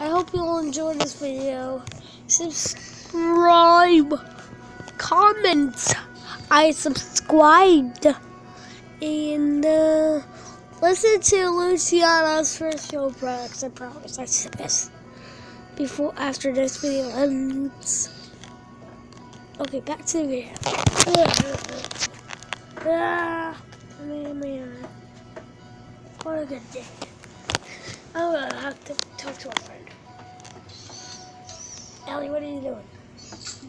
I hope you'll enjoy this video. Subscribe, comment. I subscribed, and uh, listen to Luciana's first show products. I promise. I said this before after this video ends. Okay, back to the video. Ah, man, man. What a good day. I'm gonna have to talk to a Ellie, what are you doing?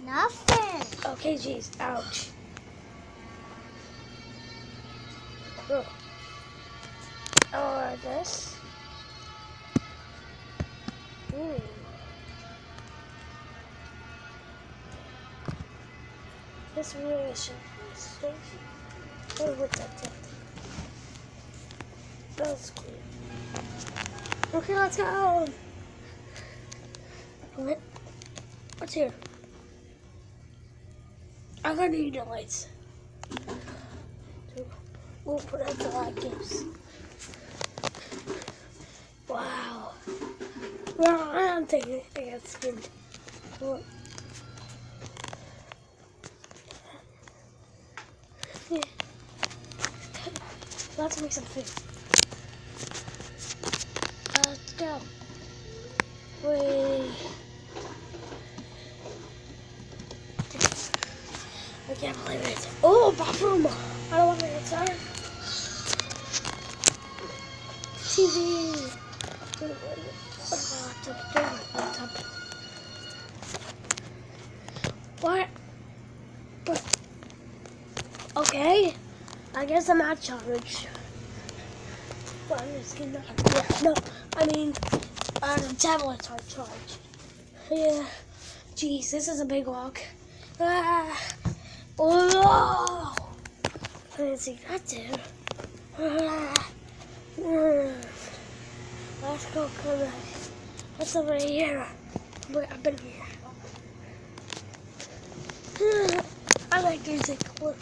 Nothing. Okay, jeez, ouch. Oh. Or this. Ooh. This really should be Oh, what's that? that? That's cool. Okay, let's go. What's here? I'm gonna need the lights. We'll put out the light gifts. Wow. Well, I don't think I got skinned. What? Yeah. Let's make some food. Let's go. I can't believe it. Oh, bathroom. I don't want to get started. TV. What? Okay. I guess I'm not charged. Well, I'm just kidding. Yeah, no, I mean, uh, the tablets are charged. Yeah. Jeez, this is a big walk. Ah. Oh! I didn't see that dude. Let's go, come on. What's over here? Wait, I've been here. I like music. Look.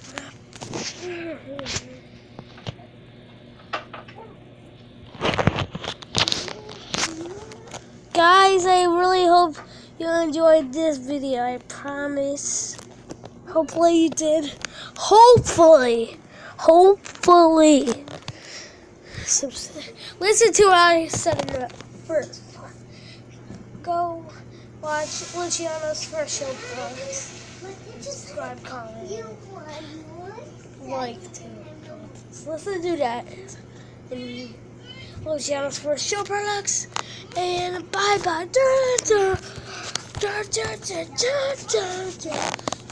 Guys, I really hope you enjoyed this video. I promise. Hopefully you did. Hopefully. Hopefully. Listen to what I said in the first. Go watch Luciano's first show products. Subscribe, comment, like to. Listen to that. And Luciano's first show products. And bye bye. Dun, dun, dun, dun, dun, dun, dun,